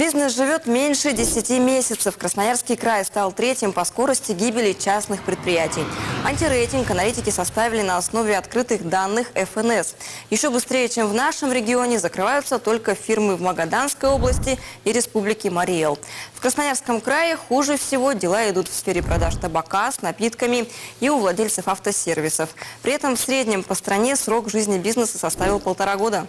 Бизнес живет меньше 10 месяцев. Красноярский край стал третьим по скорости гибели частных предприятий. Антирейтинг аналитики составили на основе открытых данных ФНС. Еще быстрее, чем в нашем регионе, закрываются только фирмы в Магаданской области и Республике Мариэл. В Красноярском крае хуже всего дела идут в сфере продаж табака с напитками и у владельцев автосервисов. При этом в среднем по стране срок жизни бизнеса составил полтора года.